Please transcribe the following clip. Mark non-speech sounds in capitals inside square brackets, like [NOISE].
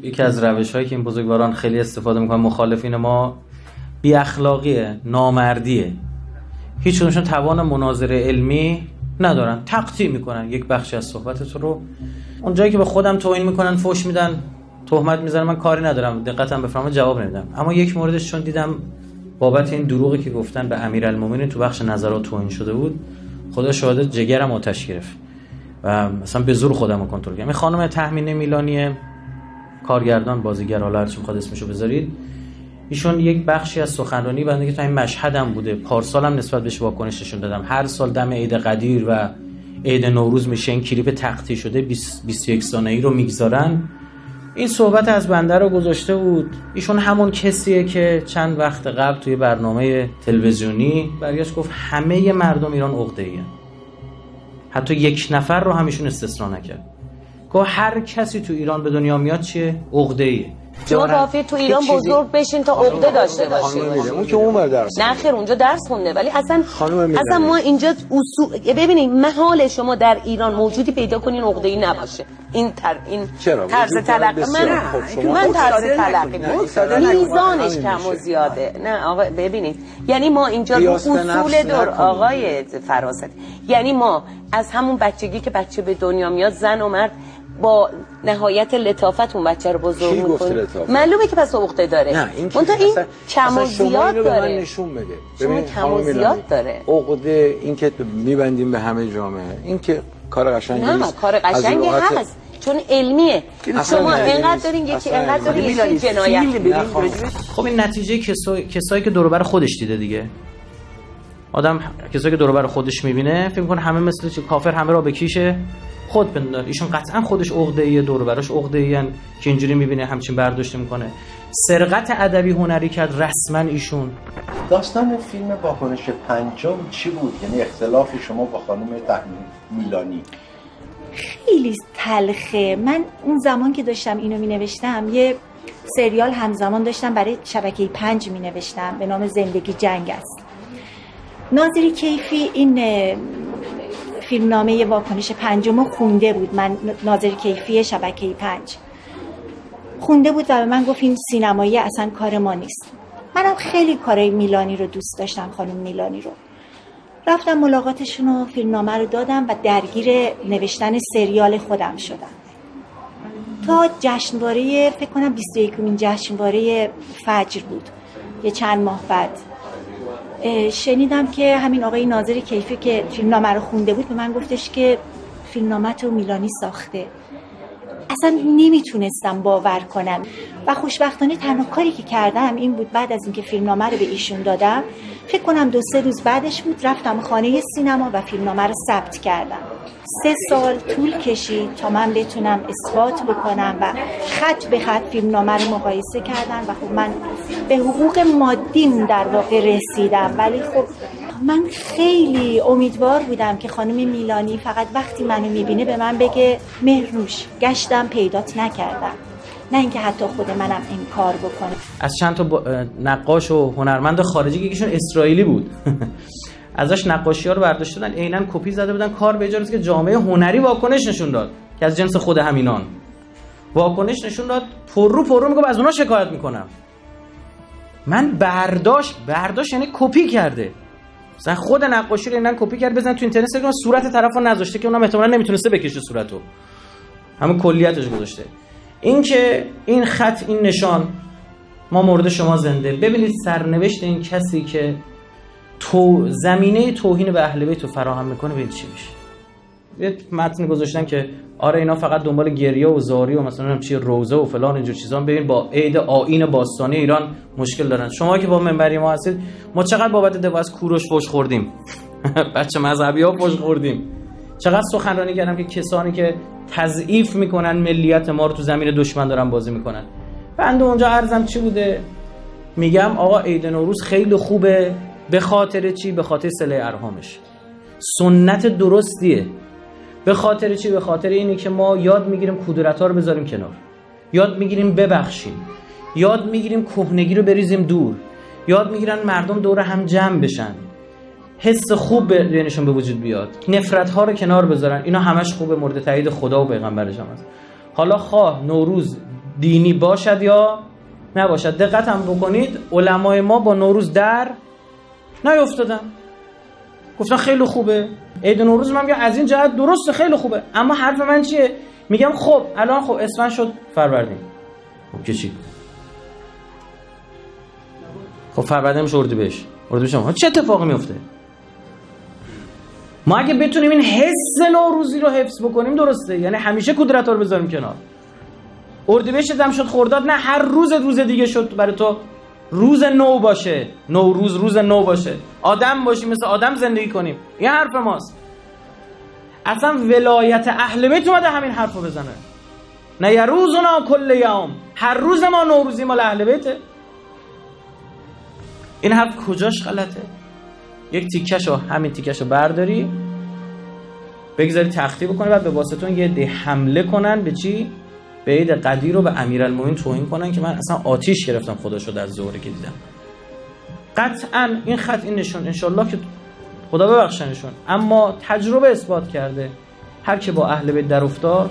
یکی از روش هایی که این بزرگواران خیلی استفاده می‌کنن مخالفین ما بی اخلاقیه نامردیه. هیچ کدومشون توان مناظره علمی ندارن. تقطیع می‌کنن یک بخشی از صحبت رو. اونجایی که به خودم توهین می‌کنن فوش میدن تهمت می‌زنن من کاری ندارم. دقتم بفرما جواب نمیدم. اما یک موردش چون دیدم بابت این دروغی که گفتن به امیرالمومنین تو بخش نظرات توهین شده بود خدا شاهد جگرم آتش گرفت. و مثلا به زور خودم رو کنترل کردم. خانم تحمین میلانی کارگردان بازیگر حالا هرچی می‌خواد اسمشو بذارید. ایشون یک بخشی از سخنرانی بنده که تا این مشهدم بوده. پارسال هم نسبت بهش واکنش نشون دادم. هر سال دم عید قدیر و عید نوروز میشه این کلیپ تقطیع شده. 21 ثانیه‌ای رو می‌گذارن. این صحبت از بنده رو گذاشته بود. ایشون همون کسیه که چند وقت قبل توی برنامه تلویزیونی برگشت گفت همه مردم ایران عقده حتی یک نفر رو همیشون استثنا نکرد. گفت هر کسی تو ایران به دنیا میاد چیه عقده ایه شما کافی تو ایران بزرگ بشین تا عقده داشته باشین اون که اون درس نه خیر اونجا درس خونده ولی اصلا. اصلا ما اینجا اصول ببینید محال شما در ایران موجودی پیدا کنین عقده ای نباشه این تر این چرا؟ طرز تلقی. من خب من طرز تلقی. میزانش کم و. زیاده نه آقا ببینید یعنی ما اینجا رو اصول دور. آقای فراست یعنی ما از همون بچگی که بچه به دنیا میاد زن و مرد با نهایت لطافت اون بچه رو بزرگ می‌کنه لطافت؟ معلومه که پس عقده داره. نه این اون این کم و اصلا شما زیاد اینو به من داره. نشون بده. شما ببین کم و زیاد داره. عقده این که میبندیم به همه جامعه این که کار قشنگی نه نیست. کار قشنگی هست. چون علمیه. شما انقدر نیست. دارین یکی انقدر دارین یکی جنایت خانم. خب. این نتیجه کسایی, کسایی که دور خودش دیده دیگه. آدم کسایی که دور خودش می‌بینه فکر کنه همه مثل چی کافر همه را بکیشه خود پندار ایشون قطعا خودش عقده ای دور براش عقده ای که اینجوری می‌بینه همچین برداشت می‌کنه. سرقت ادبی هنری کرد رسما ایشون. داستان فیلم واکنش پنجم چی بود؟ یعنی اختلاف شما با خانم تحمیل میلانی. خیلی تلخه. من اون زمان که داشتم اینو می نوشتم یه سریال همزمان داشتم برای شبکه پنج می نوشتم به نام زندگی جنگ است. ناظری کیفی این فیلمنامه واکنش پنجم خونده بود. من ناظری کیفی شبکه پنج. خونده بود و به من گفت این سینمایی اصلا کار ما نیست. منم خیلی کارای میلانی رو دوست داشتم خانم میلانی رو. رفتم ملاقاتشون و فیلمنامه رو دادم و درگیر نوشتن سریال خودم شدم. تا جشنواره فکر کنم 21 مین جشنواره فجر بود. یه چند ماه بعد. شنیدم که همین آقای ناظر کیفی که فیلمنامه رو خونده بود به من گفتش که فیلمنامه تو میلانی ساخته. اصلا نمی‌تونستم باور کنم. و خوشبختانه تنها کاری که کردم این بود بعد از اینکه فیلمنامه رو به ایشون دادم فکر کنم دو سه روز بعدش بود رفتم خانه سینما و فیلمنامه رو ثبت کردم. سه سال طول کشید تا من بتونم اثبات بکنم و خط به خط فیلمنامه رو مقایسه کردن و خب من به حقوق مادیم در واقع رسیدم. ولی خب من خیلی امیدوار بودم که خانم میلانی فقط وقتی منو می‌بینه به من بگه مهرنوش گشتم پیدات نکردم. نه اینکه حتی خود منم این کار بکنه از چند تا نقاش و هنرمند خارجی که یکیشون اسرائیلی بود. [LAUGHS] ازش نقاشی ها رو برداشته بودن عینا کپی زده بودن کار به که جامعه هنری واکنش نشون داد که از جنس خود همینان. واکنش نشون داد پررو پررو میگم از اونها شکایت می‌کنم. من برداشت برداشت یعنی کپی کرده. مثلا خود نقاشی رو اینا کپی کرد بزن تو اینترنت سرچ صورت طرفو نذاشته که اونم احتمالاً نمی‌تونسته بکشه صورتو. همون کلیتش گذاشته. این که این خط این نشان ما مرده شما زنده. ببینید سرنوشت این کسی که تو زمینه توهین به اهل بیت رو فراهم می‌کنه ببینید چی میشه. یه متن گذاشتن که آره اینا فقط دنبال گریه و زاری و مثلا چی روزه و فلان اینجور چیزا. ببین با عید آیین باستانی ایران مشکل دارن. شما که با منبری ما هستید ما چقدر بابت دفاع از کوروش فوش خوردیم؟ [LAUGHS] بچه مذهبی ها فوش خوردیم. چقدر سخنرانی کردم که کسانی که تضعیف می‌کنن ملیت ما رو تو زمین دشمن دارن بازی می‌کنن. بنده اونجا عرضم چی بوده؟ میگم آقا عید نوروز خیلی خوبه به خاطر چی؟ به خاطر صله ارهامش سنت درستیه. به خاطر چی؟ به خاطر اینه که ما یاد می‌گیریم کدورت ها رو بذاریم کنار. یاد می‌گیریم ببخشیم. یاد می‌گیریم کهنگی رو بریزیم دور. یاد می‌گیرن مردم دور هم جمع بشن. حس خوب بینشون به وجود بیاد. نفرت ها رو کنار بذارن. اینا همش خوبه مورد تایید خدا و پیغمبرش هم هست. حالا خواه نوروز دینی باشد یا نباشد؟ دقت هم بکنید. علمای ما با نوروز در نیفتادن گفتن خیلی خوبه. عید نوروز من میگم از این جهت درسته خیلی خوبه. اما حرف من چیه؟ میگم خب الان خب اسفند شد فروردین. خب که چی؟ خب فروردین میشه اردیبهشت اردیبهشت هم. چه اتفاقی میفته؟ ما اگه بتونیم این حس نوروزی رو حفظ بکنیم درسته. یعنی همیشه کدرت رو بذاریم کنار. اردیبهشت هم شد خرداد نه هر روز روز دیگه شد برای تو. روز نو باشه. نوروز روز نو باشه. آدم باشیم مثل آدم زندگی کنیم. این حرف ماست. اصلا ولایت اهل بیت اومده همین حرفو بزنه. نه یروزنا کل یوم. هر روز ما نوروزی مال اهل بیته. این حرف کجاش غلطه؟ یک تیکشو همین تیکشو برداری. بگذاری تختی بکنی بعد به واسطه یه ده حمله کنن به چی؟ به عید قدیر رو به امیرالمومنین توهین کنن که من اصلا آتیش گرفتم خدا شده از ظهر که دیدم. قطعا این خط این نشون انشالله که خدا ببخشنشون اما تجربه اثبات کرده هر که با اهل بیت در افتاد.